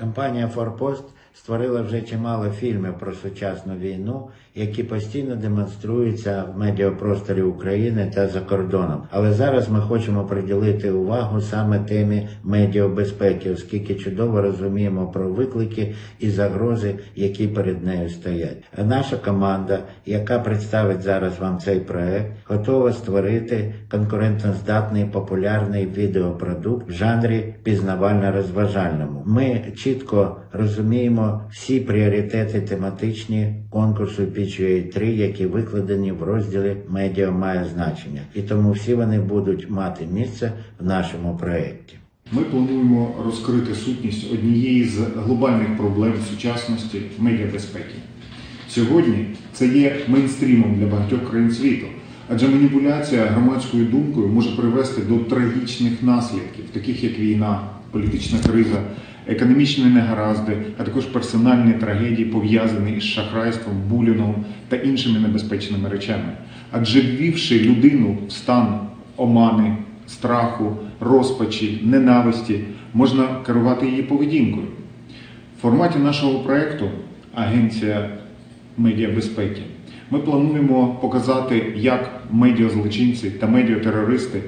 Компанія Форпост створила вже чимало фільмів про сучасну війну, які постійно демонструються в медіапросторі України та за кордоном. Але зараз ми хочемо приділити увагу саме темі медіабезпеки, оскільки чудово розуміємо про виклики і загрози, які перед нею стоять. Наша команда, яка представить зараз вам цей проект, готова створити конкурентноздатний популярний відеопродукт в жанрі пізнавально-розважальному. Ми чітко розуміємо всі пріоритети тематичні конкурсу PGA 3, які викладені в розділі Медіа має значення, і тому всі вони будуть мати місце в нашому проєкті. Ми плануємо розкрити сутність однієї з глобальних проблем сучасності медіабезпеки. Сьогодні це є мейнстрімом для багатьох країн світу, адже маніпуляція громадською думкою може привести до трагічних наслідків, таких як війна, політична криза, економічні негаразди, а також персональні трагедії, пов'язані із шахрайством, булінгом та іншими небезпечними речами. Адже ввівши людину в стан омани, страху, розпачі, ненависті, можна керувати її поведінкою. В форматі нашого проєкту Агенція медіабезпеки ми плануємо показати, як медіазлочинці та медіатерористи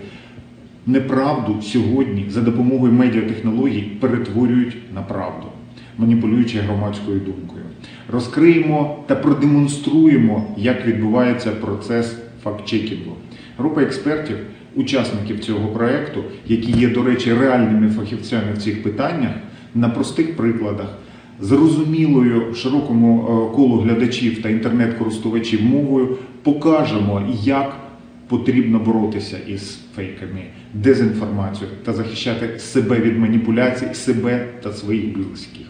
неправду сьогодні за допомогою медіатехнологій перетворюють на правду, маніпулюючи громадською думкою. Розкриємо та продемонструємо, як відбувається процес фактчекінгу. Група експертів, учасників цього проєкту, які є, до речі, реальними фахівцями в цих питаннях, на простих прикладах, зрозумілою широкому е, колу глядачів та інтернет-користувачів мовою покажемо, як потрібно боротися із фейками, дезінформацією та захищати себе від маніпуляцій, себе та своїх близьких.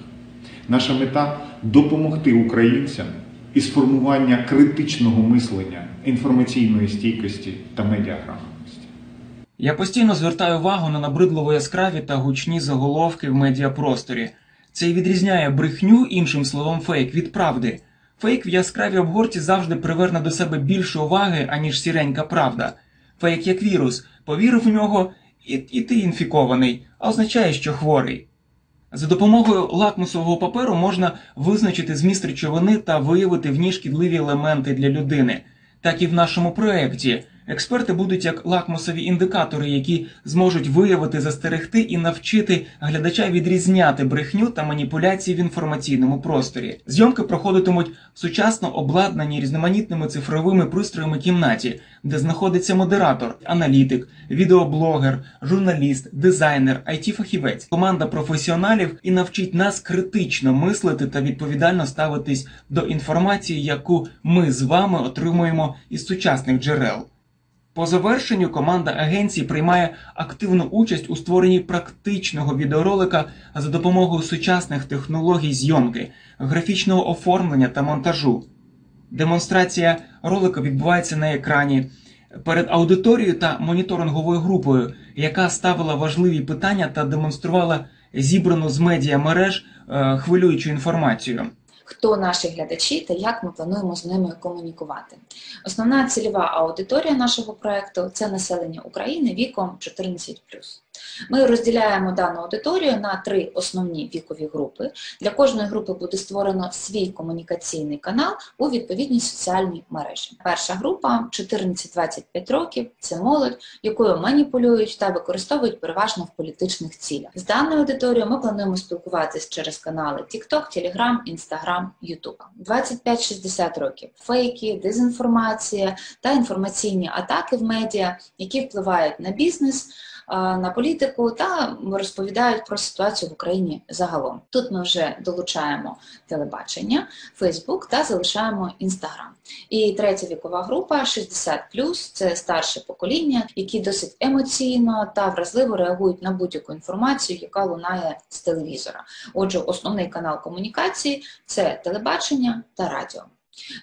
Наша мета допомогти українцям із формування критичного мислення, інформаційної стійкості та медіаграмотності. Я постійно звертаю увагу на набридливо яскраві та гучні заголовки в медіапросторі. Це й відрізняє брехню, іншим словом, фейк від правди. Фейк в яскравій обгорті завжди приверне до себе більше уваги, аніж сіренька правда. Фейк як вірус, повірив в нього, і, і ти інфікований, а означає, що хворий. За допомогою лакмусового паперу можна визначити зміст речовини та виявити в ній шкідливі елементи для людини. Так і в нашому проєкті експерти будуть як лакмусові індикатори, які зможуть виявити, застерегти і навчити глядача відрізняти брехню та маніпуляції в інформаційному просторі. Зйомки проходитимуть в сучасно обладнаній різноманітними цифровими пристроями кімнаті, де знаходиться модератор, аналітик, відеоблогер, журналіст, дизайнер, it фахівець команда професіоналів і навчить нас критично мислити та відповідально ставитись до інформації, яку ми з вами отримуємо із сучасних джерел. По завершенню команда агенції приймає активну участь у створенні практичного відеоролика за допомогою сучасних технологій зйомки, графічного оформлення та монтажу. Демонстрація ролика відбувається на екрані перед аудиторією та моніторинговою групою, яка ставила важливі питання та демонструвала зібрану з медіамереж е, хвилюючу інформацію. Хто наші глядачі та як ми плануємо з ними комунікувати? Основна цільова аудиторія нашого проекту це населення України віком 14. Ми розділяємо дану аудиторію на три основні вікові групи. Для кожної групи буде створено свій комунікаційний канал у відповідній соціальній мережі. Перша група 14-25 років це молодь, якою маніпулюють та використовують переважно в політичних цілях. З даною аудиторією ми плануємо спілкуватися через канали TikTok, Telegram, Instagram, YouTube. 25-60 років фейки, дезінформація та інформаційні атаки в медіа, які впливають на бізнес на політику та розповідають про ситуацію в Україні загалом. Тут ми вже долучаємо телебачення, Фейсбук та залишаємо Інстаграм. І третя вікова група 60+, це старше покоління, які досить емоційно та вразливо реагують на будь-яку інформацію, яка лунає з телевізора. Отже, основний канал комунікації це телебачення та радіо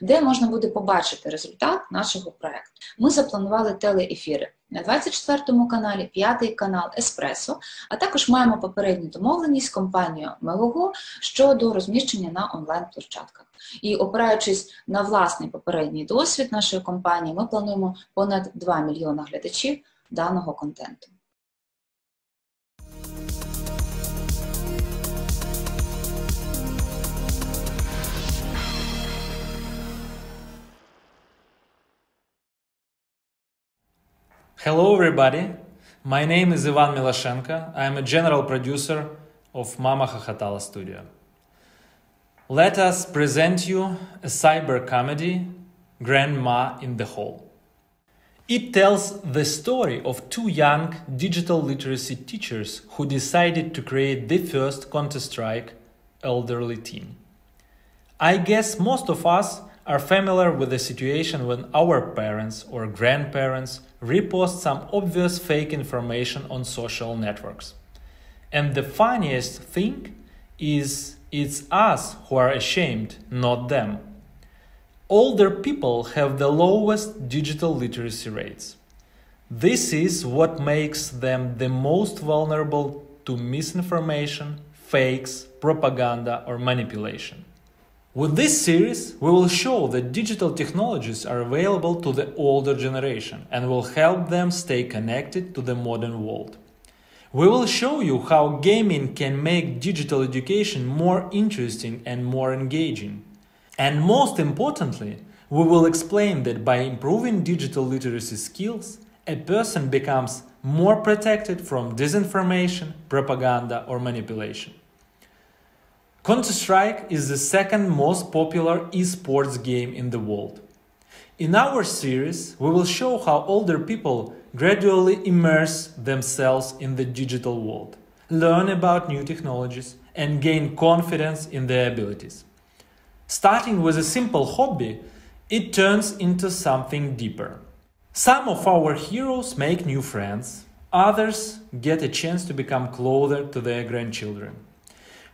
де можна буде побачити результат нашого проекту. Ми запланували телеефіри на 24-му каналі, 5 канал Еспресо, а також маємо попередню домовленість з компанією Мегого щодо розміщення на онлайн-площадках. І опираючись на власний попередній досвід нашої компанії, ми плануємо понад 2 мільйона глядачів даного контенту. Hello, everybody. My name is Ivan Miloshenko. I am a general producer of Mama Khakhatala Studio. Let us present you a cyber comedy, Grandma in the Hall. It tells the story of two young digital literacy teachers who decided to create the first Counter Strike elderly team. I guess most of us are familiar with the situation when our parents or grandparents repost some obvious fake information on social networks. And the funniest thing is it's us who are ashamed, not them. Older people have the lowest digital literacy rates. This is what makes them the most vulnerable to misinformation, fakes, propaganda, or manipulation. With this series, we will show that digital technologies are available to the older generation and will help them stay connected to the modern world. We will show you how gaming can make digital education more interesting and more engaging. And most importantly, we will explain that by improving digital literacy skills, a person becomes more protected from disinformation, propaganda, or manipulation. Counter Strike is the second most popular esports game in the world. In our series, we will show how older people gradually immerse themselves in the digital world, learn about new technologies, and gain confidence in their abilities. Starting with a simple hobby, it turns into something deeper. Some of our heroes make new friends, others get a chance to become closer to their grandchildren.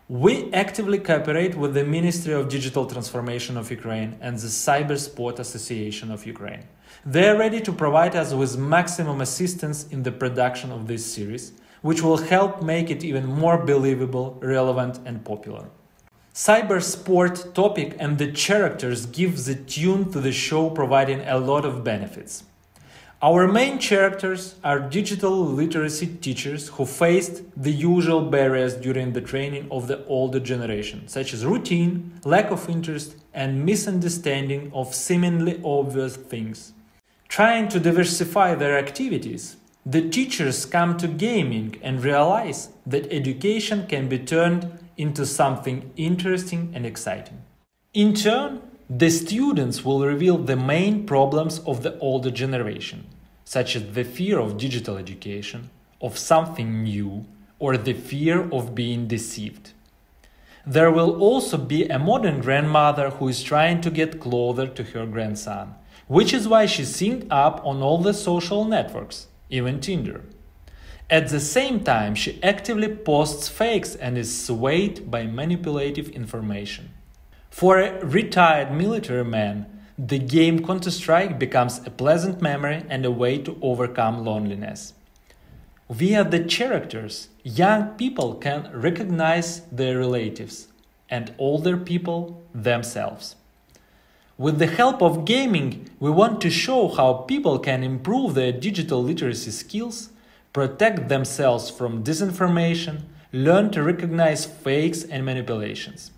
We actively cooperate with the Ministry of Digital Transformation of Ukraine and the Cyber Sport Association of Ukraine. They are ready to provide us with maximum assistance in the production of this series, which will help make it even more believable, relevant, and popular. Cyber sport topic and the characters give the tune to the show, providing a lot of benefits. Our main characters are digital literacy teachers who faced the usual barriers during the training of the older generation, such as routine, lack of interest, and misunderstanding of seemingly obvious things. Trying to diversify their activities, the teachers come to gaming and realize that education can be turned into something interesting and exciting. In turn, the students will reveal the main problems of the older generation, such as the fear of digital education, of something new, or the fear of being deceived. There will also be a modern grandmother who is trying to get closer to her grandson, which is why she synced up on all the social networks, even Tinder. At the same time, she actively posts fakes and is swayed by manipulative information. For a retired military man, the game Counter Strike becomes a pleasant memory and a way to overcome loneliness. Via the characters, young people can recognize their relatives, and older people themselves. With the help of gaming, we want to show how people can improve their digital literacy skills, protect themselves from disinformation, learn to recognize fakes and manipulations.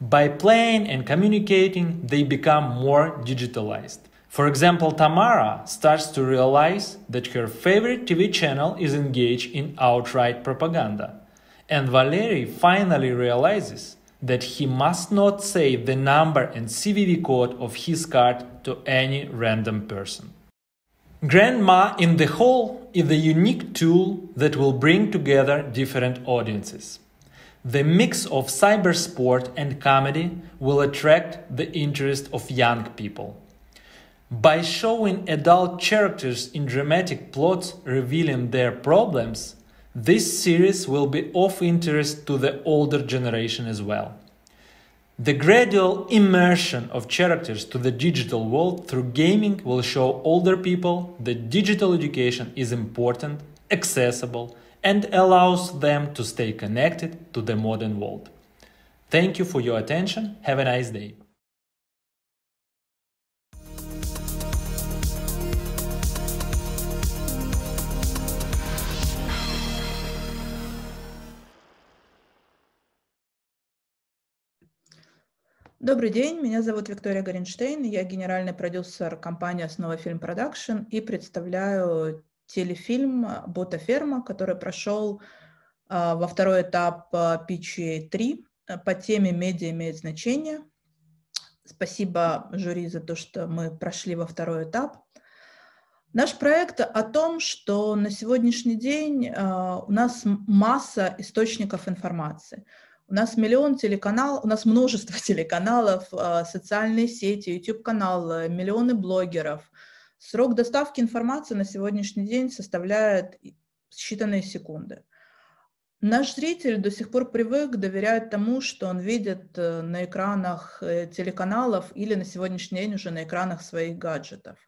By playing and communicating, they become more digitalized. For example, Tamara starts to realize that her favorite TV channel is engaged in outright propaganda. And Valery finally realizes that he must not say the number and CVV code of his card to any random person. Grandma in the Hall is a unique tool that will bring together different audiences. The mix of cyber sport and comedy will attract the interest of young people. By showing adult characters in dramatic plots revealing their problems, this series will be of interest to the older generation as well. The gradual immersion of characters to the digital world through gaming will show older people that digital education is important, accessible, and allows them to stay connected to the modern world. Thank you for your attention. Have a nice day. Добрый день, меня зовут Виктория Горенштейн, я генеральный продюсер компании «Основа Фильм Продакшн» и представляю телефильм «Ботаферма», который прошел а, во второй этап а, PGA 3 а, по теме «Медиа имеет значение». Спасибо жюри за то, что мы прошли во второй этап. Наш проект о том, что на сегодняшний день а, у нас масса источников информации. У нас миллион телеканалов, у нас множество телеканалов, а, социальные сети, YouTube-каналы, миллионы блогеров. Срок доставки информации на сегодняшний день составляет считанные секунды. Наш зритель до сих пор привык доверять тому, что он видит э, на экранах э, телеканалов или на сегодняшний день уже на экранах своих гаджетов.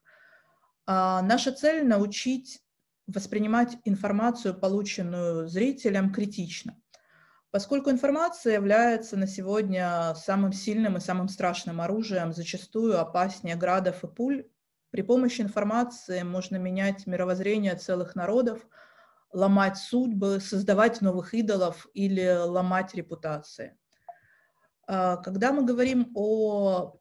А наша цель – научить воспринимать информацию, полученную зрителям, критично. Поскольку информация является на сегодня самым сильным и самым страшным оружием, зачастую опаснее градов и пуль, при помощи информации можно менять мировоззрение целых народов, ломать судьбы, создавать новых идолов или ломать репутации. А, Когда мы говорим о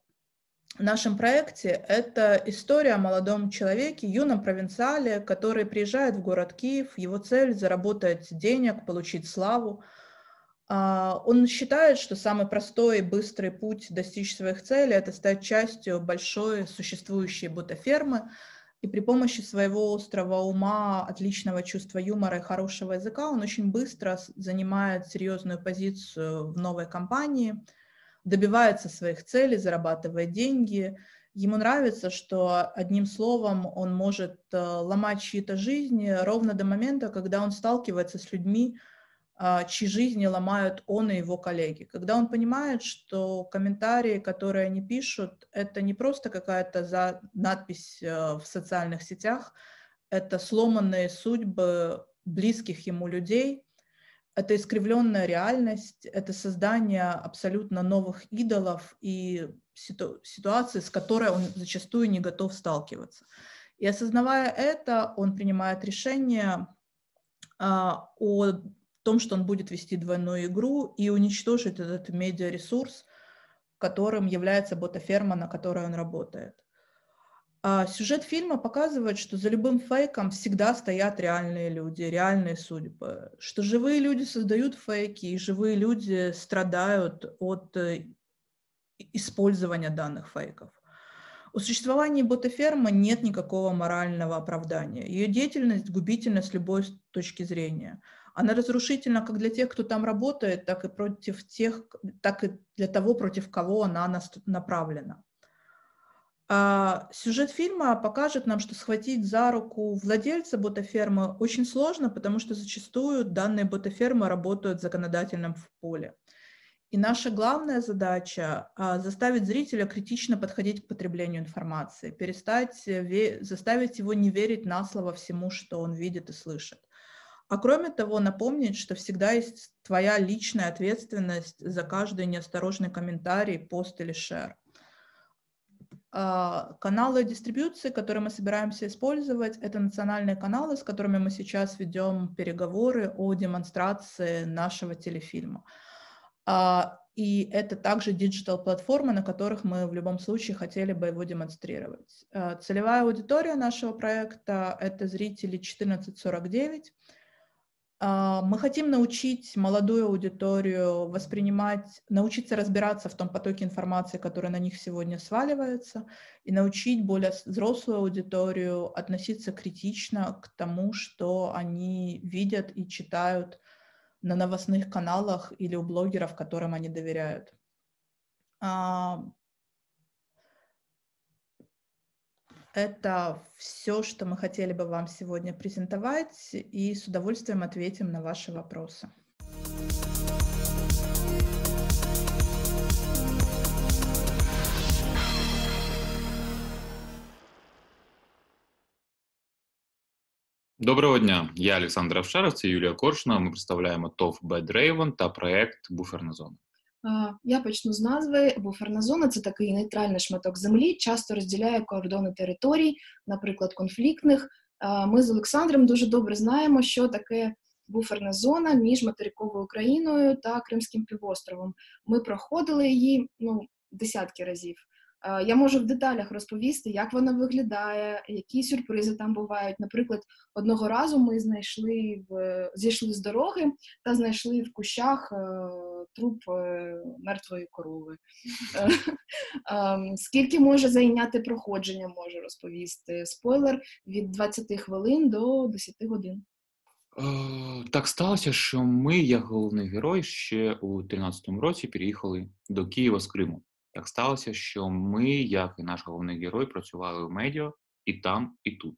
нашем проекте, это история о молодом человеке, юном провинциале, который приезжает в город Киев. Его цель – заработать денег, получить славу. А, Он считает, что самый простой и быстрый путь достичь своих целей – это стать частью большой существующей ботафермы, и при помощи своего острого ума, отличного чувства юмора и хорошего языка он очень быстро занимает серьезную позицию в новой компании, добивается своих целей, зарабатывает деньги. Ему нравится, что одним словом он может э, ломать чьи-то жизни ровно до момента, когда он сталкивается с людьми, чьи жизни ломают он и его коллеги. Когда он понимает, что комментарии, которые они пишут, это не просто какая-то за... надпись э, в социальных сетях, это сломанные судьбы близких ему людей, это искривленная реальность, это создание абсолютно новых идолов и ситу- ситуации, с которой он зачастую не готов сталкиваться. И осознавая это, он принимает решение а, о том, что он будет вести двойную игру и уничтожить этот медиаресурс, которым является ботаферма, на которой он работает. А сюжет фильма показывает, что за любым фейком всегда стоят реальные люди, реальные судьбы, что живые люди создают фейки, и живые люди страдают от э, использования данных фейков. У существования ботафермы нет никакого морального оправдания. Ее деятельность губительна с любой точки зрения. Она разрушительна как для тех, кто там работает, так и против тех, так и для того, против кого она направлена. А, Сюжет фильма покажет нам, что схватить за руку владельца ботафермы очень сложно, потому что зачастую данные ботафермы работают в законодательном поле. И наша главная задача а, заставить зрителя критично подходить к потреблению информации, перестать заставить его не верить на слово всему, что он видит и слышит. А кроме того, напомнить, что всегда есть твоя личная ответственность за каждый неосторожный комментарий, пост или шер. А, Каналы дистрибьюции, которые мы собираемся использовать, это национальные каналы, с которыми мы сейчас ведем переговоры о демонстрации нашего телефильма. А, И это также диджитал-платформы, на которых мы в любом случае хотели бы его демонстрировать. А, Целевая аудитория нашего проекта – это зрители 14-49. А, Мы хотим научить молодую аудиторию воспринимать, научиться разбираться в том потоке информации, который на них сегодня сваливается, и научить более взрослую аудиторию относиться критично к тому, что они видят и читают на новостных каналах или у блогеров, которым они доверяют. А, Это все, что мы хотели бы вам сегодня презентовать, и с удовольствием ответим на ваши вопросы. Доброго дня, я Олександр Авшаров, це Юлія Коршунова. Ми представляємо ТОВ Bad Raven та проект Буферна зона. Я почну з назви. Буферна зона це такий нейтральний шматок землі, часто розділяє кордони територій, наприклад, конфліктних. Ми з Олександром дуже добре знаємо, що таке буферна зона між материковою Україною та Кримським півостровом. Ми проходили її ну, десятки разів. Е, Я можу в деталях розповісти, як вона виглядає, які сюрпризи там бувають. Наприклад, одного разу ми знайшли в зійшли з дороги та знайшли в кущах е, труп е, мертвої корови. Ем, Скільки може зайняти проходження, можу розповісти. Спойлер від 20 хвилин до 10 годин. Так сталося, що ми, як головний герой, ще у 13-му році переїхали до Києва з Криму. Так сталося, що ми, як і наш головний герой, працювали в медіа і там, і тут.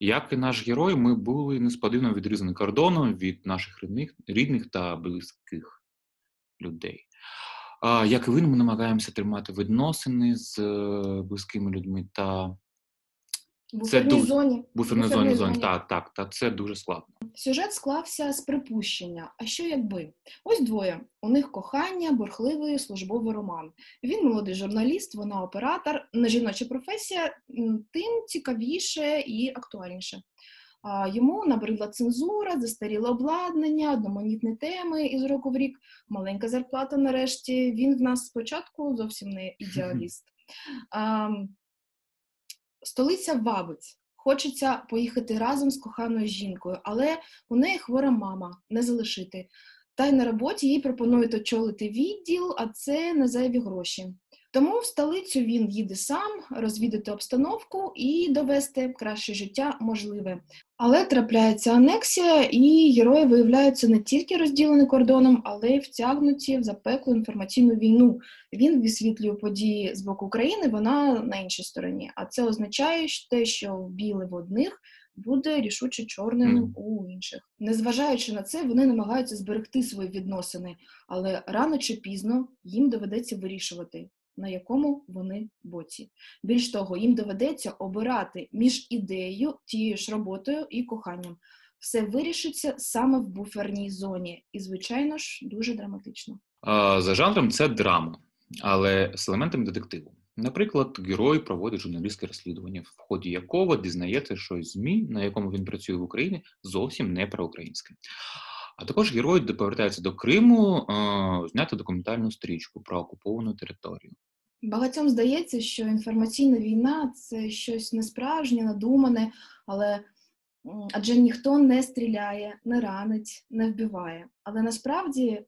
Як і наш герой, ми були несподівано відрізані кордоном від наших рідних, рідних та близьких людей. Як і він, ми намагаємося тримати відносини з е, близькими людьми та В буферній дуже- зоні. Буферній зоні. зоні. зоні. Так, так, це дуже складно. Сюжет склався з припущення. А що якби? Ось двоє. У них кохання, бурхливий службовий роман. Він молодий журналіст, вона оператор. Не жіноча професія, тим цікавіше і актуальніше. Йому набридла цензура, застаріле обладнання, одноманітні теми із року в рік, маленька зарплата нарешті. Він в нас спочатку зовсім не ідеаліст. Столиця вабить. Хочеться поїхати разом з коханою жінкою, але у неї хвора мама, не залишити. Та й на роботі їй пропонують очолити відділ, а це не зайві гроші. Тому в столицю він їде сам розвідати обстановку і довести краще життя можливе. Але трапляється анексія, і герої виявляються не тільки розділені кордоном, але й втягнуті в запеклу інформаційну війну. Він висвітлює події з боку України, вона на іншій стороні. А це означає що те, що біле в одних буде рішуче чорним Мгм. у інших. Незважаючи на це, вони намагаються зберегти свої відносини, але рано чи пізно їм доведеться вирішувати, на якому вони боці. Більш того, їм доведеться обирати між ідеєю, тією ж роботою і коханням. Все вирішиться саме в буферній зоні, і, звичайно ж, дуже драматично. За жанром це драма, але з елементами детективу. Наприклад, герой проводить журналістське розслідування, в ході якого дізнається, що ЗМІ, на якому він працює в Україні, зовсім не проукраїнське. А також герой де повертається до Криму зняти документальну стрічку про окуповану територію. Багатьом здається, що інформаційна війна це щось несправжнє, надумане, але адже ніхто не стріляє, не ранить, не вбиває. Але насправді,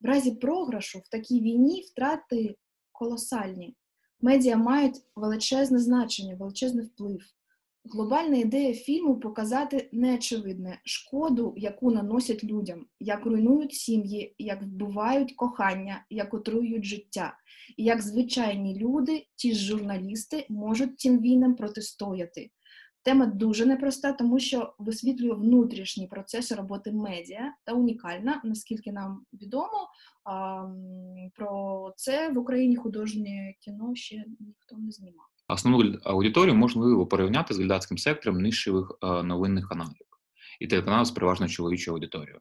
в разі програшу в такій війні втрати колосальні. Медіа мають величезне значення, величезний вплив. Глобальна ідея фільму показати неочевидне шкоду, яку наносять людям, як руйнують сім'ї, як вбивають кохання, як отруюють життя, і як звичайні люди, ті ж журналісти, можуть цим війнам протистояти. Тема дуже непроста, тому що висвітлює внутрішній процес роботи медіа та унікальна, наскільки нам відомо. Про це в Україні художнє кіно ще ніхто не знімав. Основну аудиторію можливо порівняти з глядацьким сектором нижчових е, новинних каналів і телеканалів з переважно чоловічою аудиторією.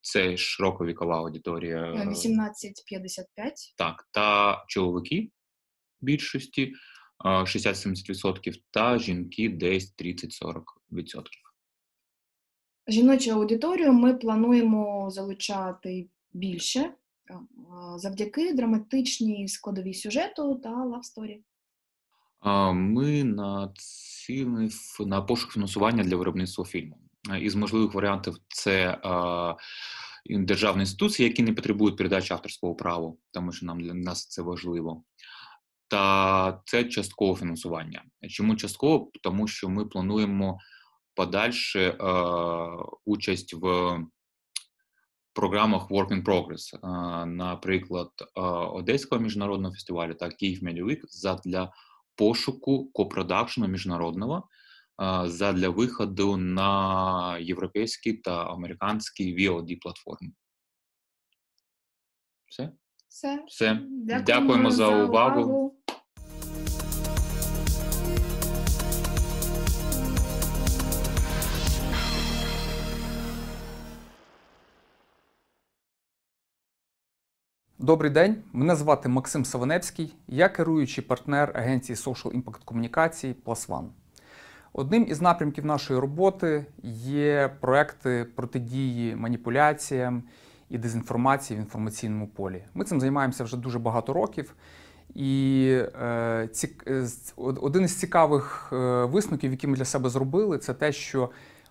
Це широка вікова аудиторія. е, 18-55. Так, та чоловіки більшості е, 60-70%, та жінки десь 30-40%. Жіночу аудиторію ми плануємо залучати більше завдяки драматичній складовій сюжету та love story. Ми націлені ф- на пошук фінансування для виробництва фільму. Із можливих варіантів це державні інституції, які не потребують передачі авторського права, тому що нам для нас це важливо. Та це часткове фінансування. Чому частково? Тому що ми плануємо подальше е, участь в програмах Work in Progress, е, наприклад, е, Одеського міжнародного фестивалю та Київ Week задля пошуку копродакшну міжнародного для задля виходу на європейські та американські VOD платформи. Все? Все. Все. Дякуємо за увагу. Добрий день, мене звати Максим Саваневський, я керуючий партнер агенції Social Impact комунікації Plus One. Одним із напрямків нашої роботи є проекти протидії маніпуляціям і дезінформації в інформаційному полі. Ми цим займаємося вже дуже багато років. І е, ці, е, один із цікавих е, висновків, які ми для себе зробили, це те, що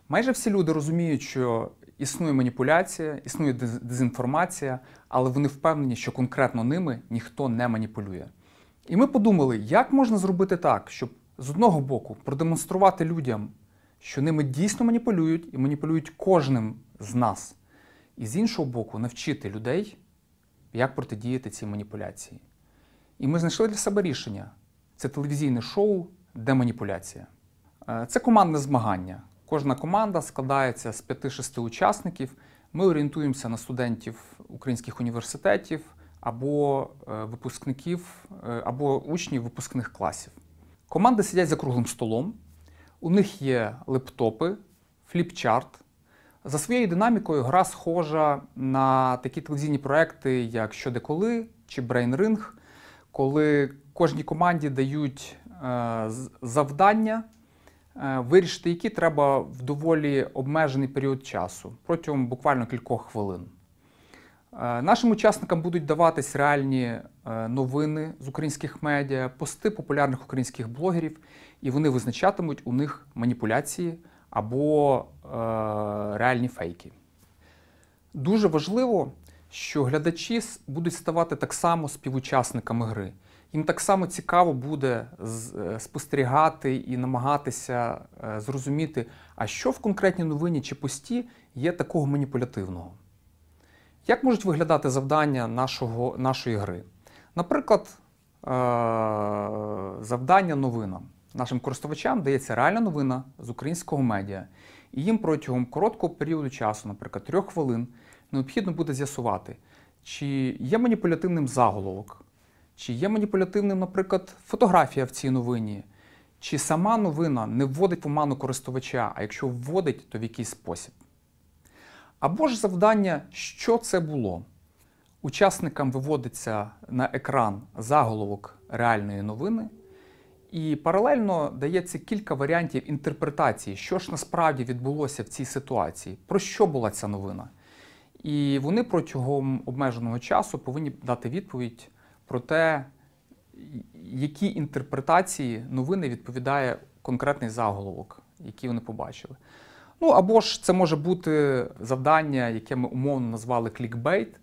майже всі люди розуміють, що існує маніпуляція, існує дезінформація, але вони впевнені, що конкретно ними ніхто не маніпулює. І ми подумали, як можна зробити так, щоб з одного боку продемонструвати людям, що ними дійсно маніпулюють і маніпулюють кожним з нас, і з іншого боку, навчити людей, як протидіяти цій маніпуляції. І ми знайшли для себе рішення: це телевізійне шоу Деманіпуляція. Е, Це командне змагання. Кожна команда складається з 5-6 учасників. Ми орієнтуємося на студентів українських університетів або е, випускників, е, або учнів випускних класів. Команди сидять за круглим столом. У них є лептопи, фліпчарт. За своєю динамікою гра схожа на такі телевізійні проекти, як «Що де коли» чи «Брейн-ринг», коли кожній команді дають е, завдання, вирішити які треба в доволі обмежений період часу, протягом буквально кількох хвилин. Е, Нашим учасникам будуть даватись реальні е, новини з українських медіа, пости популярних українських блогерів, і вони визначатимуть у них маніпуляції або е, реальні фейки. Дуже важливо, що глядачі будуть ставати так само співучасниками гри. Їм так само цікаво буде е, спостерігати і намагатися е, зрозуміти, а що в конкретній новині чи пості є такого маніпулятивного. Як можуть виглядати завдання нашого, нашої гри? Наприклад, е, завдання новинам. Нашим користувачам дається реальна новина з українського медіа, і їм протягом короткого періоду часу, наприклад, трьох хвилин, необхідно буде з'ясувати, чи є маніпулятивним заголовок, чи є маніпулятивним, наприклад, фотографія в цій новині, чи сама новина не вводить в оману користувача, а якщо вводить, то в який спосіб. Або ж завдання, що це було. Учасникам виводиться на екран заголовок реальної новини, і паралельно дається кілька варіантів інтерпретації, що ж насправді відбулося в цій ситуації, про що була ця новина. І вони протягом обмеженого часу повинні дати відповідь про те, які інтерпретації новини відповідає конкретний заголовок, який вони побачили. Ну або ж це може бути завдання, яке ми умовно назвали клікбейт,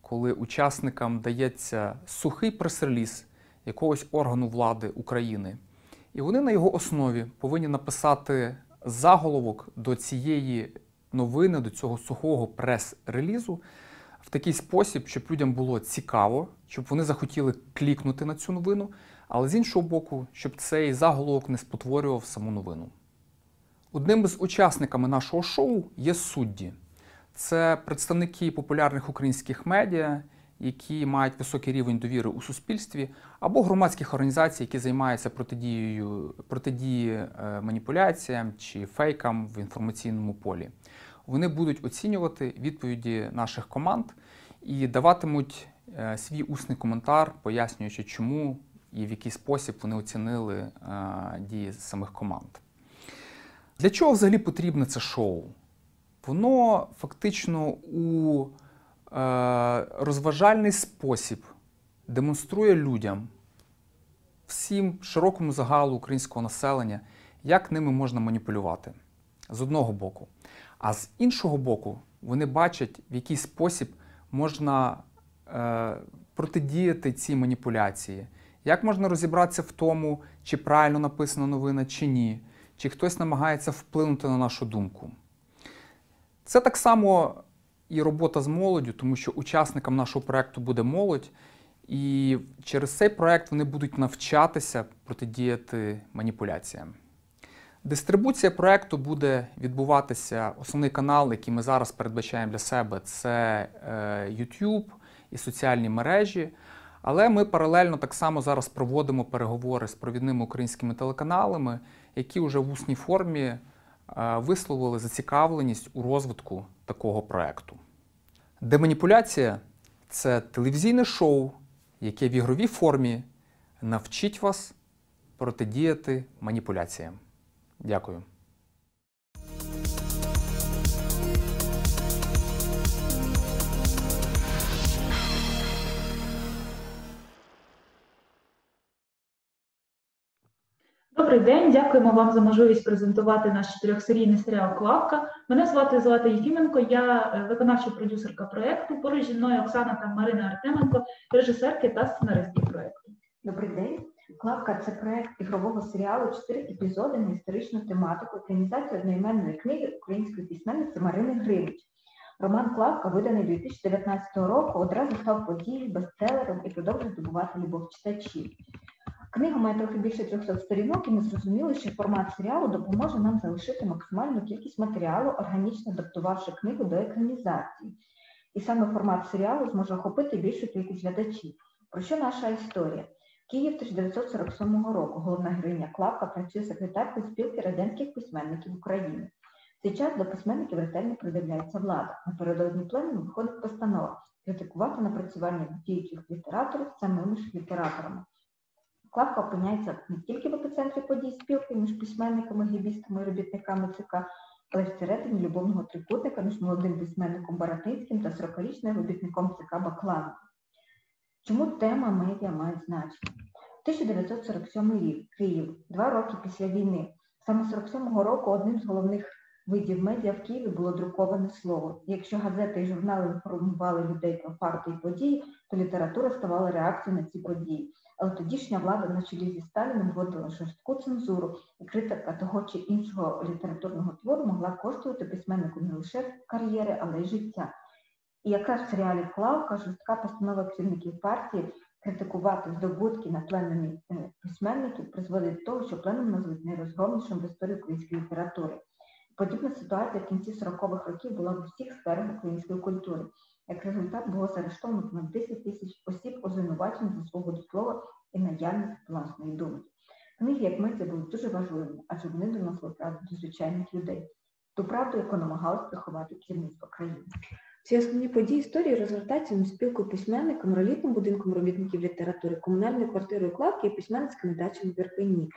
коли учасникам дається сухий прес-реліз якогось органу влади України, і вони на його основі повинні написати заголовок до цієї новини, до цього сухого прес-релізу в такий спосіб, щоб людям було цікаво, щоб вони захотіли клікнути на цю новину, але з іншого боку, щоб цей заголовок не спотворював саму новину. Одним із учасниками нашого шоу є судді. Це представники популярних українських медіа, які мають високий рівень довіри у суспільстві, або громадських організацій, які займаються протидією протидії е, маніпуляціям чи фейкам в інформаційному полі. Вони будуть оцінювати відповіді наших команд і даватимуть е, свій усний коментар, пояснюючи, чому і в який спосіб вони оцінили е, дії самих команд. Для чого взагалі потрібне це шоу? Воно фактично у е, розважальний спосіб демонструє людям, всім широкому загалу українського населення, як ними можна маніпулювати з одного боку. А з іншого боку, вони бачать, в який спосіб можна е, протидіяти цій маніпуляції, як можна розібратися в тому, чи правильно написана новина, чи ні, чи хтось намагається вплинути на нашу думку. Це так само і робота з молоддю, тому що учасникам нашого проєкту буде молодь, і через цей проєкт вони будуть навчатися протидіяти маніпуляціям. Дистрибуція проєкту буде відбуватися. Основний канал, який ми зараз передбачаємо для себе, це е, YouTube і соціальні мережі. Але ми паралельно так само зараз проводимо переговори з провідними українськими телеканалами, які вже в усній формі е, висловили зацікавленість у розвитку такого проєкту. Деманіпуляція це телевізійне шоу, яке в ігровій формі навчить вас протидіяти маніпуляціям. Дякую. Добрий день, дякуємо вам за можливість презентувати наш чотирьохсерійний серіал Клавка. Мене звати Злата Єфіменко, я е, виконавча продюсерка проєкту. Поруч зі мною Оксана та Марина Артеменко, режисерки та сценаристки проєкту. Добрий день. Клавка це проект ігрового серіалу чотири епізоди на історичну тематику екранізації одноіменної книги української письменниці Марини Гринич. Роман Клавка, виданий 2019 року, одразу став подією, бестселером і продовжує здобувати любов читачів. Книга має трохи більше 300 сторінок, і ми зрозуміли, що формат серіалу допоможе нам залишити максимальну кількість матеріалу, органічно адаптувавши книгу до екранізації. І саме формат серіалу зможе охопити більшу кількість глядачів. Про що наша історія? Київ 1947 року. Головна героїня Клавка працює секретаркою спілки радянських письменників України. В цей час до письменників ретельно придивляється влада. Напередодні пленуму виходить постанова критикувати напрацювання діючих літераторів самими ж літераторами. Клавка опиняється не тільки в епіцентрі подій спілки між письменниками, гібістами і робітниками ЦК, але й всередині любовного трикутника між молодим письменником Баратинським та 40-річним робітником ЦК Бакланом. Чому тема медіа має значення? 1947 рік, Київ, два роки після війни. Саме 47-го року одним з головних видів медіа в Києві було друковане слово. Якщо газети і журнали інформували людей про факти і події, то література ставала реакцією на ці події. Але тодішня влада на чолі зі Сталіном вводила жорстку цензуру, і критика того чи іншого літературного твору могла коштувати письменнику не лише кар'єри, але й життя. І якраз в серіалі Клавка жорстка постанова керівників партії критикувати здобутки на пленумі е, письменників призводить до того, що пленум назвуть найрозгромнішим в історії української літератури. Подібна ситуація в кінці 40-х років була в усіх сферах української культури. Як результат було заарештовано понад 10 тисяч осіб, обвинувачених за свободу слова і наявність власної думки. Книги, як медіа, були дуже важливими, адже вони доносили правду до звичайних людей, ту правду, яку намагалось приховати керівництво країни. Ці основні події історії розгортаються між спілкою письменникам, ролітним будинком робітників літератури, комунальною квартирою Клавки і письменницькими дачами в Ірпені.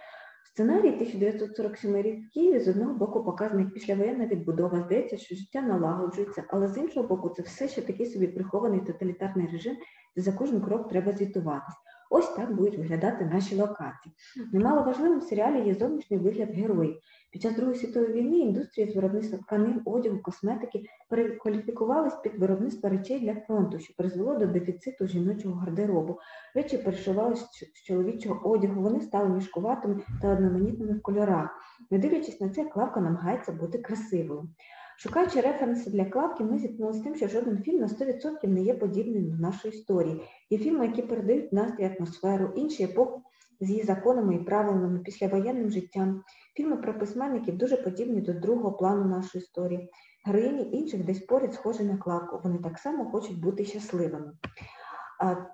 Сценарій 1947 рік в Києві з одного боку показаний як післявоєнна відбудова, здається, що життя налагоджується, але з іншого боку, це все ще такий собі прихований тоталітарний режим, де за кожен крок треба звітуватись. Ось так будуть виглядати наші локації. Немало важливим в серіалі є зовнішній вигляд героїв. Під час Другої світової війни індустрія з виробництва тканин, одягу, косметики перекваліфікувалась під виробництво речей для фронту, що призвело до дефіциту жіночого гардеробу. Речі перешивалися з чоловічого одягу, вони стали мішкуватими та одноманітними в кольорах. Не дивлячись на це, клавка намагається бути красивою. Шукаючи референси для клавки, ми зіткнулися з тим, що жоден фільм на 100% не є подібним до нашої історії. Є фільми, які передають настрій атмосферу, інші епохи з її законами і правилами, післявоєнним життям. Фільми про письменників дуже подібні до другого плану нашої історії. Героїні інших десь поряд схожі на Клавку. Вони так само хочуть бути щасливими.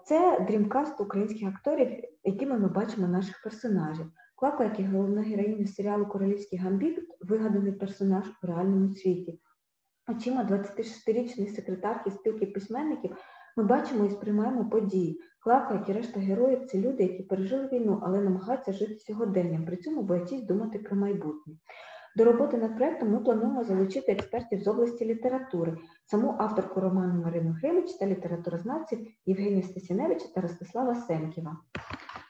Це dream cast українських акторів, якими ми бачимо наших персонажів. Клавка, як і головна героїня серіалу Королівський гамбіт, вигаданий персонаж у реальному світі. Очима 26-річної секретарки спілки письменників ми бачимо і сприймаємо події. Клака, як і решта героїв, це люди, які пережили війну, але намагаються жити сьогоденням, при цьому боячись думати про майбутнє. До роботи над проектом ми плануємо залучити експертів з області літератури, саму авторку роману Марину Грилич та літературознавців Євгенія Стасіневича та Ростислава Семківа.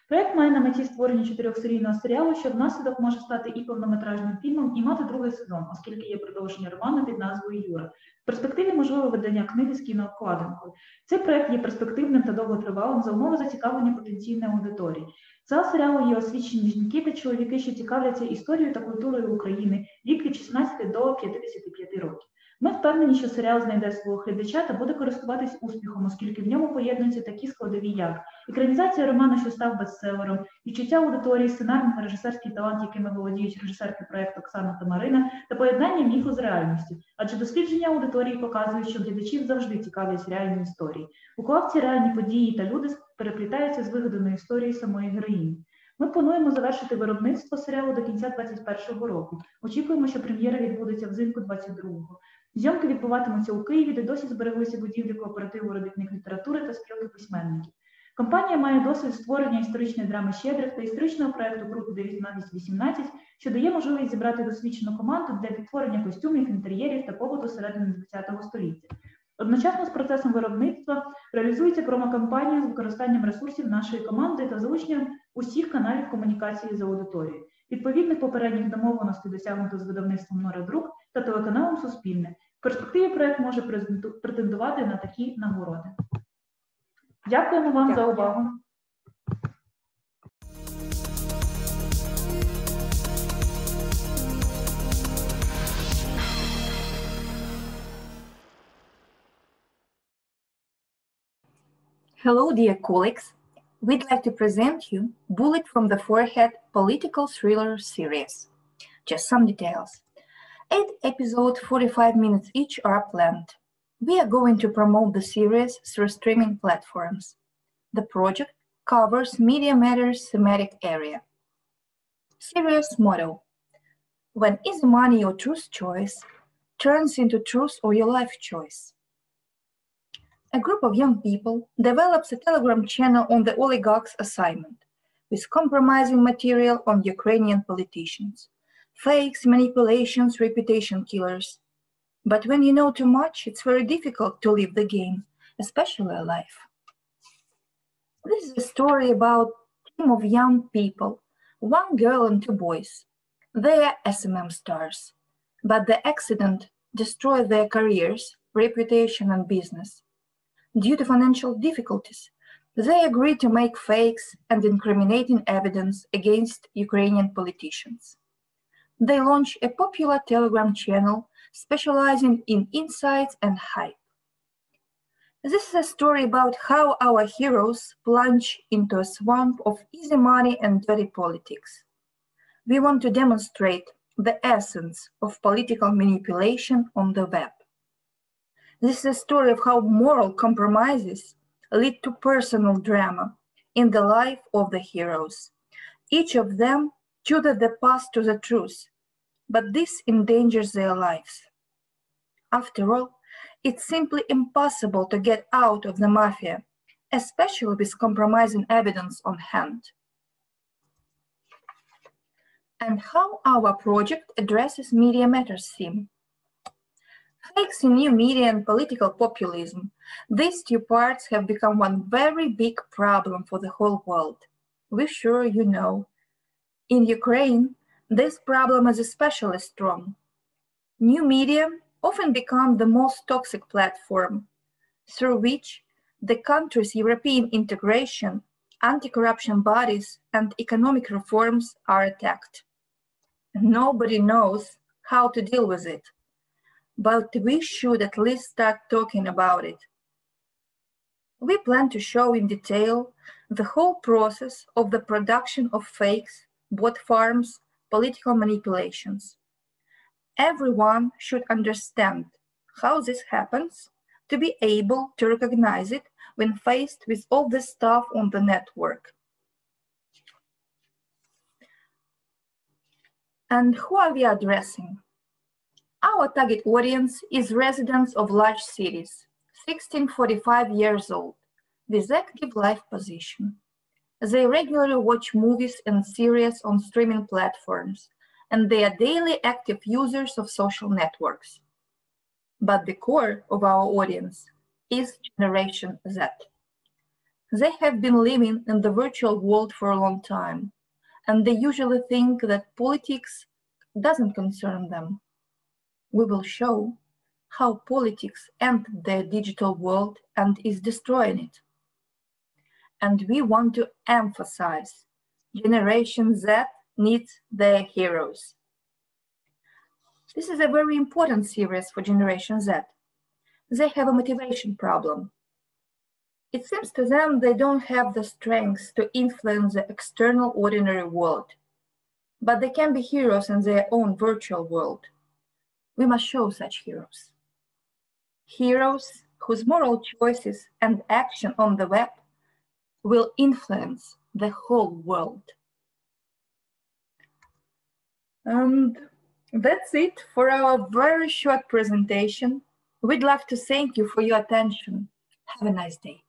Проект має на меті створення чотирьохсерійного серіалу, що внаслідок може стати і повнометражним фільмом, і мати другий сезон, оскільки є продовження роману під назвою Юра. В перспективі можливе видання книги з кінообкладинкою. Цей проект є перспективним та довготривалим за умови зацікавлення потенційної аудиторії. За серіалу є освічені жінки та чоловіки, що цікавляться історією та культурою України вік від 16 до 55 років. Ми впевнені, що серіал знайде свого глядача та буде користуватись успіхом, оскільки в ньому поєднуються такі складові, як екранізація роману, що став бестселером, відчуття аудиторії, сценарний та режисерський талант, якими володіють режисерки проєкту Оксана та Марина, та поєднання міфу з реальністю. Адже дослідження аудиторії показують, що глядачів завжди цікавлять реальні історії. У клавці реальні події та люди переплітаються з вигаданою історією самої героїні. Ми плануємо завершити виробництво серіалу до кінця 2021 року. Очікуємо, що прем'єра відбудеться взимку 2022-го. Зйомки відбуватимуться у Києві, де досі збереглися будівлі кооперативу робітник літератури та спілки письменників. Компанія має досвід створення історичної драми Щедрих та історичного проекту Крути 1918, що дає можливість зібрати досвідчену команду для відтворення костюмів, інтер'єрів та побуту середини ХХ століття. Одночасно з процесом виробництва реалізується промокампанія з використанням ресурсів нашої команди та залученням усіх каналів комунікації з аудиторією. Відповідних попередніх домовленостей досягнуто з видавництвом Нора-Друк та телеканалом Суспільне. Перспективі проект може претендувати на такі нагороди. Дякуємо вам за увагу. Hello, dear colleagues. We'd like to present you Bullet from the Forehead political thriller series. Just some details. Eight episodes, 45 minutes each, are planned. We are going to promote the series through streaming platforms. The project covers Media Matters thematic area. Series motto When is money your truth choice turns into truth or your life choice a group of young people develops a Telegram channel on the oligarchs' assignment with compromising material on Ukrainian politicians, fakes, manipulations, reputation killers. But when you know too much, it's very difficult to leave the game, especially alive. This is a story about a team of young people, one girl and two boys. They are SMM stars, but the accident destroyed their careers, reputation, and business. Due to financial difficulties, they agreed to make fakes and incriminating evidence against Ukrainian politicians. They launched a popular Telegram channel specializing in insights and hype. This is a story about how our heroes plunge into a swamp of easy money and dirty politics. We want to demonstrate the essence of political manipulation on the web. This is a story of how moral compromises lead to personal drama in the life of the heroes. Each of them chooses the path to the truth, but this endangers their lives. After all, it's simply impossible to get out of the mafia, especially with compromising evidence on hand. And how our project addresses Media Matters theme. Fakes in new media and political populism. These two parts have become one very big problem for the whole world. We're sure you know. In Ukraine, this problem is especially strong. New media often become the most toxic platform through which the country's European integration, anti corruption bodies, and economic reforms are attacked. Nobody knows how to deal with it but we should at least start talking about it. We plan to show in detail the whole process of the production of fakes, bot farms, political manipulations. Everyone should understand how this happens to be able to recognize it when faced with all this stuff on the network. And who are we addressing? Our target audience is residents of large cities, 16 45 years old, with active life position. They regularly watch movies and series on streaming platforms, and they are daily active users of social networks. But the core of our audience is Generation Z. They have been living in the virtual world for a long time, and they usually think that politics doesn't concern them we will show how politics entered their digital world and is destroying it. And we want to emphasize Generation Z needs their heroes. This is a very important series for Generation Z. They have a motivation problem. It seems to them they don't have the strength to influence the external ordinary world, but they can be heroes in their own virtual world we must show such heroes. Heroes whose moral choices and action on the web will influence the whole world. And that's it for our very short presentation. We'd love to thank you for your attention. Have a nice day.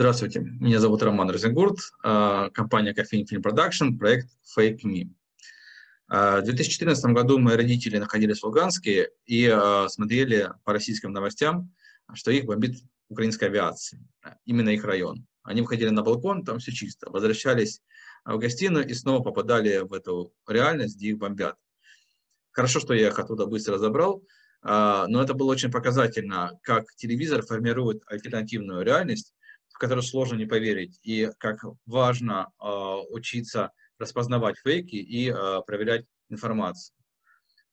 Здравствуйте, меня зовут Роман Розенгурт, компания Caffeine Film Production, проект Fake Me. А, В 2014 году мои родители находились в Луганске и а, смотрели по российским новостям, что их бомбит украинская авиация, а, именно их район. Они выходили на балкон, там все чисто, возвращались в гостиную и снова попадали в эту реальность, где их бомбят. Хорошо, что я их оттуда быстро забрал, а, но это было очень показательно, как телевизор формирует альтернативную реальность, в которую сложно не поверить, и как важно а, учиться распознавать фейки и а, проверять информацию.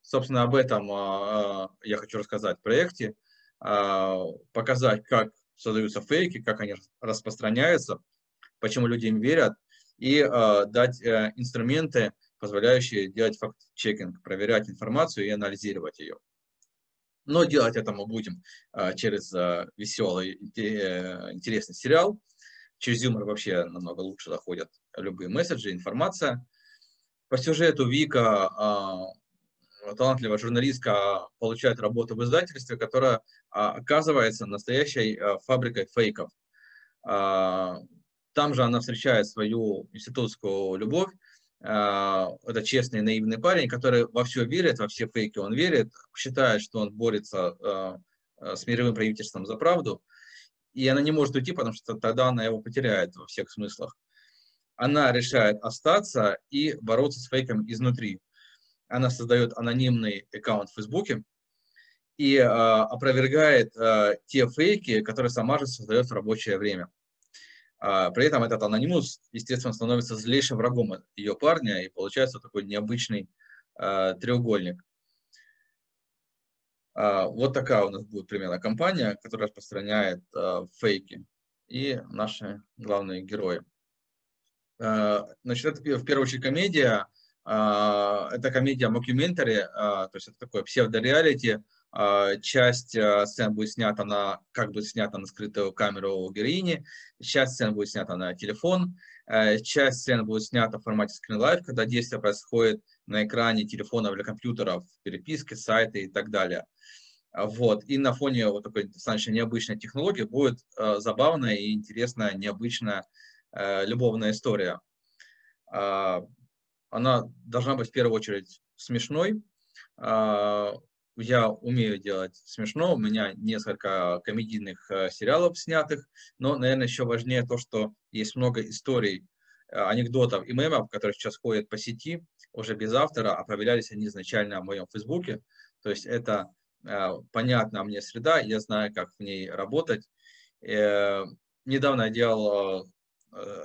Собственно, об этом я хочу рассказать в проекте, показать, как создаются фейки, как они распространяются, почему люди им верят, и дать э, инструменты, позволяющие делать факт-чекинг, проверять информацию и анализировать ее. Но делать это мы будем а, через а, веселый, э, интересный сериал. Через юмор вообще намного лучше заходят любые месседжи, информация. По сюжету Вика, а, талантливая журналистка, получает работу в издательстве, которая оказывается настоящей фабрикой фейков. Там же она встречает свою институтскую любовь, это честный, наивный парень, который во все верит, во все фейки он верит, считает, что он борется а, с мировым правительством за правду, и она не может уйти, потому что тогда она его потеряет во всех смыслах. Она решает остаться и бороться с фейком изнутри. Она создает анонимный аккаунт в Фейсбуке и э, опровергает э, те фейки, которые сама же создает в рабочее время. А, при этом этот анонимус, естественно, становится злейшим врагом ее парня, и получается такой необычный а, треугольник. А, вот такая у нас будет примерно компания, которая распространяет фейки. И наши главные герои. Значит, это в первую очередь комедия. Это комедия мокюментари, то есть это такое псевдореалити, часть а, сцен будет снята на, как будет снята на скрытую камеру героини, часть сцен будет снята на телефон, э, часть сцен будет снята в формате Live, когда действие происходит на экране телефонов или компьютеров, переписки, сайты и так далее. А, вот. И на фоне вот такой достаточно необычной технологии будет забавная и интересная, необычная любовная история. Она должна быть в первую очередь смешной, я умею делать смешно, у меня несколько комедийных э, сериалов снятых, но, наверное, еще важнее то, что есть много историй, э, анекдотов и мемов, которые сейчас ходят по сети, уже без автора, а появлялись они изначально в моем фейсбуке. То есть это э, понятная мне среда, я знаю, как в ней работать. Недавно я делал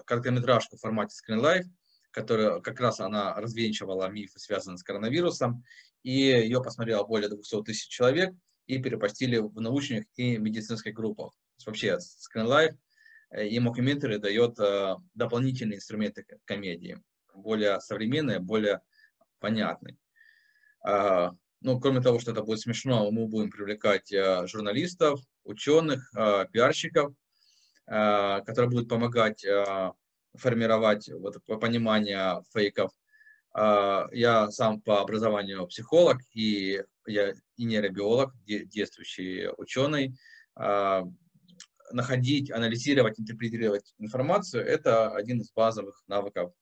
короткометражку в формате Screen Life, которая как раз она развенчивала мифы, связанные с коронавирусом, и ее посмотрело более 200 тысяч человек и перепостили в научных и медицинских группах. Вообще, Screen Life э, и мокюментари дает э, дополнительные инструменты комедии, более современные, более понятные. А, ну, кроме того, что это будет смешно, мы будем привлекать э, журналистов, ученых, пиарщиков, которые будут помогать формировать вот, понимание фейков. А, я сам по образованию психолог и я и нейробиолог, действующий ученый. А, находить, анализировать, интерпретировать информацию – это один из базовых навыков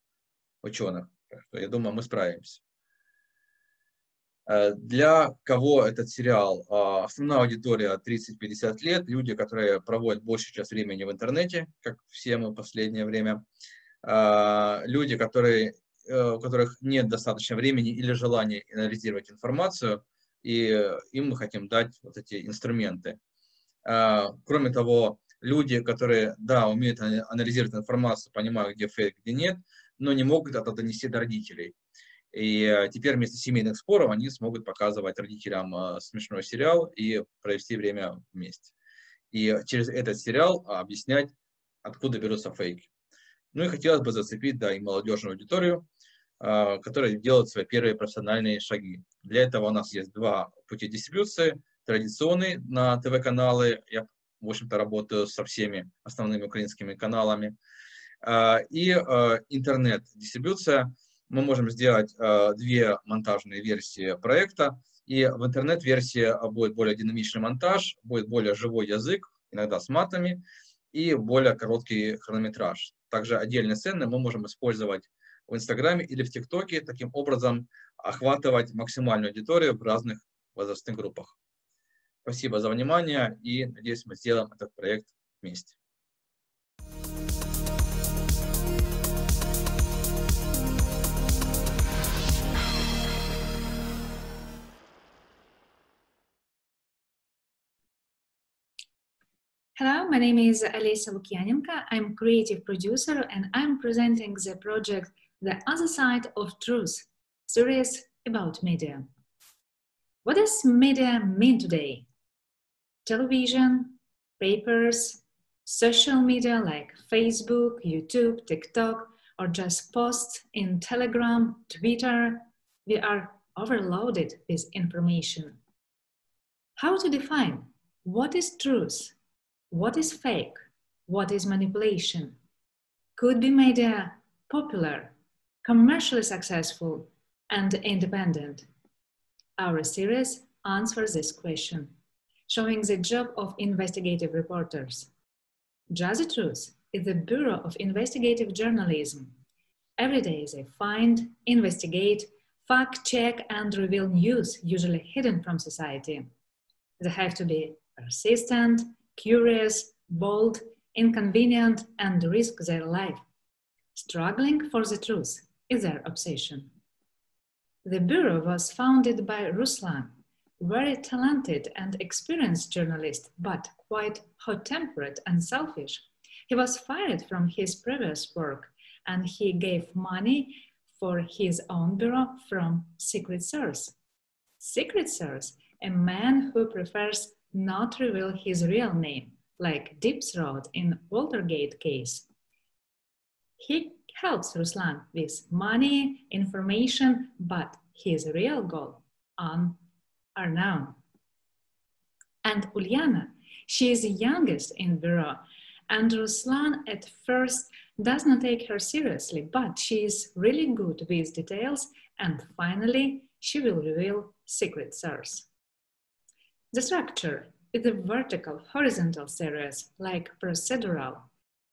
ученых. Я думаю, мы справимся. А, для кого этот сериал? Основная аудитория 30-50 лет, люди, которые проводят большую часть времени в интернете, как все мы в последнее время. Люди, которые Э, у которых нет достаточно времени или желания анализировать информацию, и им мы хотим дать вот эти инструменты. А, кроме того, люди, которые, да, умеют анализировать информацию, понимают, где фейк, где нет, но не могут это донести до родителей. И э, теперь вместо семейных споров они смогут показывать родителям э, смешной сериал и провести время вместе. И через этот сериал объяснять, откуда берутся фейки. Ну и хотелось бы зацепить, да, и молодежную аудиторию, а, которые делают свои первые профессиональные шаги. Для этого у нас есть два пути дистрибуции. Традиционный на ТВ-каналы, я, в общем-то, работаю со всеми основными украинскими каналами, а, и а, интернет-дистрибуция. Мы можем сделать две монтажные версии проекта, и в интернет-версии будет более динамичный монтаж, будет более живой язык, иногда с матами, и более короткий хронометраж. Также отдельные сцены мы можем использовать в Инстаграме или в ТикТоке, таким образом охватывать максимальную аудиторию в разных возрастных группах. Спасибо за внимание и надеюсь, мы сделаем этот проект вместе. Hello, my name is Alisa Lukyanenko. I'm creative producer and I'm presenting the project The Other Side of Truth, series about media. What does media mean today? Television, papers, social media like Facebook, YouTube, TikTok, or just posts in Telegram, Twitter, we are overloaded with information. How to define what is truth? What is fake? What is manipulation? Could be media popular, commercially successful, and independent? Our series answers this question, showing the job of investigative reporters. Jazzy Truth is the Bureau of Investigative Journalism. Every day they find, investigate, fact check, and reveal news usually hidden from society. They have to be persistent, curious, bold, inconvenient, and risk their life. Struggling for the truth is their obsession. The Bureau was founded by Ruslan, very talented and experienced journalist, but quite hot tempered and selfish. He was fired from his previous work and he gave money for his own bureau from Secret Source. Secret Source, a man who prefers not reveal his real name, like Deep in Watergate case. He helps Ruslan with money, information, but his real goal un- unknown. And Uliana, she is the youngest in Bureau, and Ruslan at first does not take her seriously, but she is really good with details, and finally, she will reveal secret source. The structure is a vertical, horizontal series, like procedural.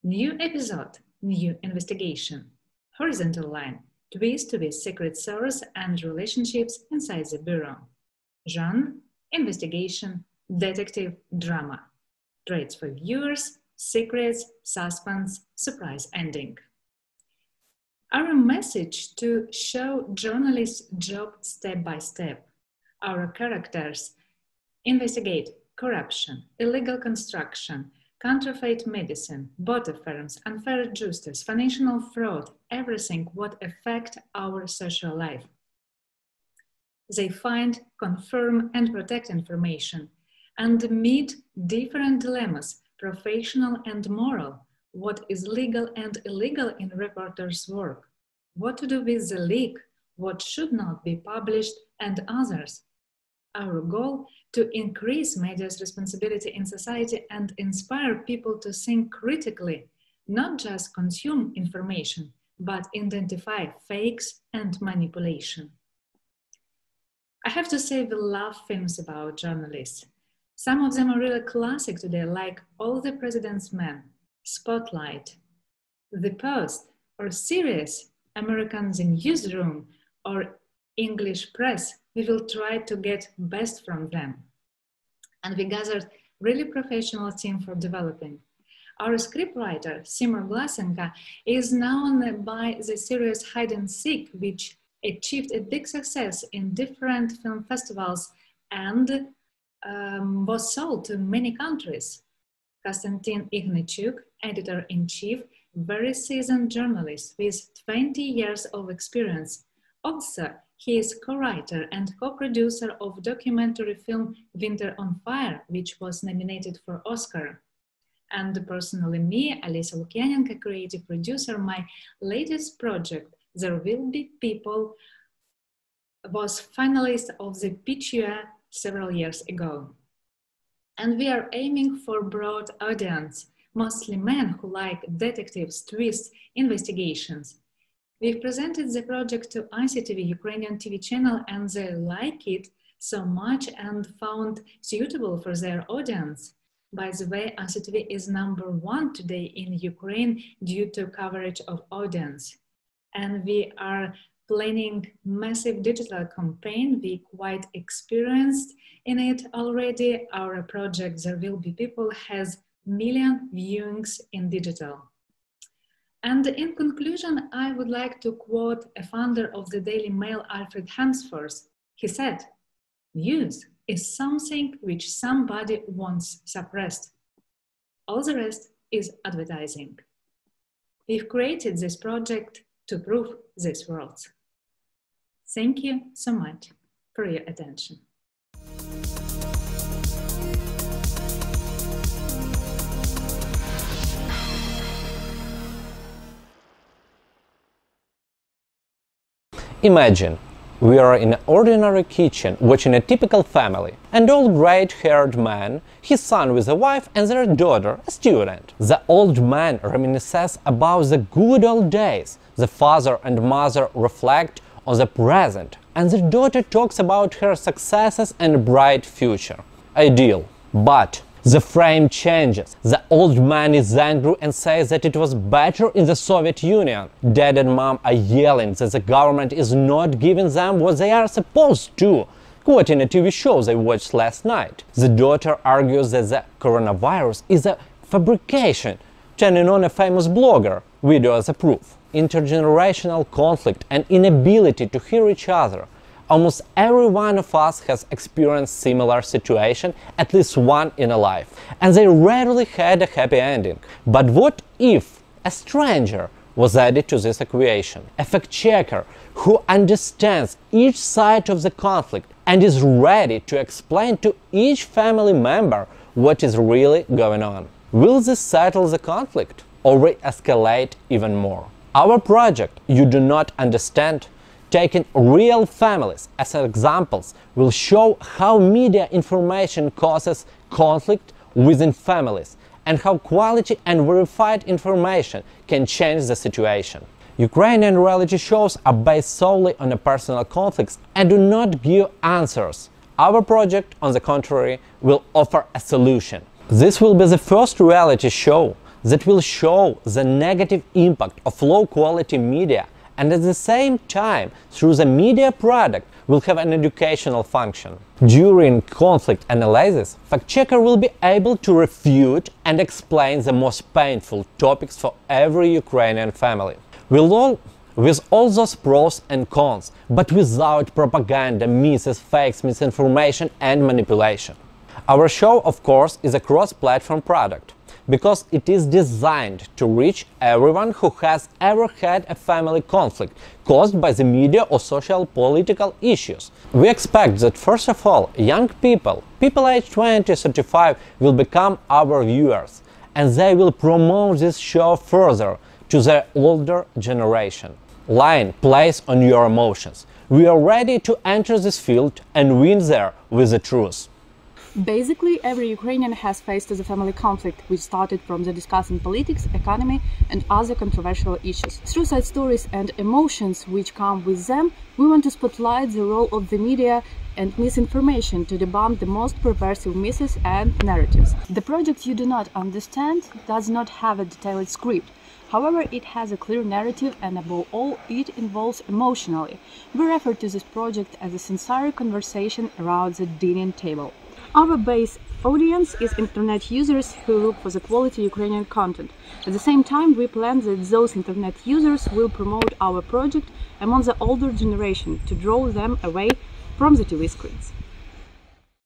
New episode, new investigation. Horizontal line, twist with secret source and relationships inside the bureau. Genre, investigation, detective, drama. Traits for viewers, secrets, suspense, surprise ending. Our message to show journalists' job step by step. Our characters investigate corruption, illegal construction, counterfeit medicine, bot firms, unfair justice, financial fraud, everything what affect our social life. They find, confirm, and protect information and meet different dilemmas, professional and moral, what is legal and illegal in reporters' work, what to do with the leak, what should not be published, and others. Our goal to increase media's responsibility in society and inspire people to think critically, not just consume information, but identify fakes and manipulation. I have to say, we love films about journalists. Some of them are really classic today, like All the President's Men, Spotlight, The Post, or series American The Newsroom, or English Press. We will try to get best from them. And we gathered really professional team for developing. Our scriptwriter, Simon Glasenka, is known by the series Hide and Seek, which achieved a big success in different film festivals and um, was sold to many countries. Konstantin Ignachuk, editor-in-chief, very seasoned journalist with 20 years of experience. Also, he is co-writer and co-producer of documentary film Winter on Fire, which was nominated for Oscar. And personally me, Alisa Lukyanenko, creative producer, my latest project, There Will Be People, was finalist of the PQA several years ago. And we are aiming for broad audience, mostly men who like detectives, twists, investigations. We've presented the project to ICTV Ukrainian TV channel and they like it so much and found suitable for their audience. By the way, ICTV is number one today in Ukraine due to coverage of audience. and we are planning massive digital campaign. We quite experienced in it already. Our project There Will Be People has million viewings in digital. And in conclusion, I would like to quote a founder of the Daily Mail, Alfred Hansford. He said, News is something which somebody wants suppressed. All the rest is advertising. We've created this project to prove these words. Thank you so much for your attention. Imagine we are in an ordinary kitchen watching a typical family. An old gray-haired man, his son with a wife and their daughter, a student. The old man reminisces about the good old days. The father and mother reflect on the present, and the daughter talks about her successes and bright future. Ideal. But the frame changes. The old man is angry and says that it was better in the Soviet Union. Dad and mom are yelling that the government is not giving them what they are supposed to, quoting a TV show they watched last night. The daughter argues that the coronavirus is a fabrication, turning on a famous blogger, video as a proof. Intergenerational conflict and inability to hear each other Almost every one of us has experienced similar situation, at least one in a life, and they rarely had a happy ending. But what if a stranger was added to this equation? A fact checker who understands each side of the conflict and is ready to explain to each family member what is really going on. Will this settle the conflict or re-escalate even more? Our project, You Do Not Understand, taking real families as examples will show how media information causes conflict within families and how quality and verified information can change the situation. Ukrainian reality shows are based solely on personal conflicts and do not give answers. Our project, on the contrary, will offer a solution. This will be the first reality show that will show the negative impact of low quality media and at the same time, through the media product, will have an educational function. During conflict analysis, fact checker will be able to refute and explain the most painful topics for every Ukrainian family. We'll all, with all those pros and cons, but without propaganda, misses, fakes, misinformation and manipulation. Our show, of course, is a cross-platform product because it is designed to reach everyone who has ever had a family conflict caused by the media or social political issues. We expect that first of all, young people, people aged 20 35 will become our viewers and they will promote this show further to the older generation. Line plays on your emotions. We are ready to enter this field and win there with the truth. Basically, every Ukrainian has faced the family conflict, which started from the discussing politics, economy, and other controversial issues. Through side stories and emotions which come with them, we want to spotlight the role of the media and misinformation to debunk the most perversive myths and narratives. The project you do not understand does not have a detailed script. However, it has a clear narrative and above all, it involves emotionally. We refer to this project as a sincere conversation around the dining table. Our base audience is internet users who look for the quality Ukrainian content. At the same time, we plan that those internet users will promote our project among the older generation to draw them away from the TV screens.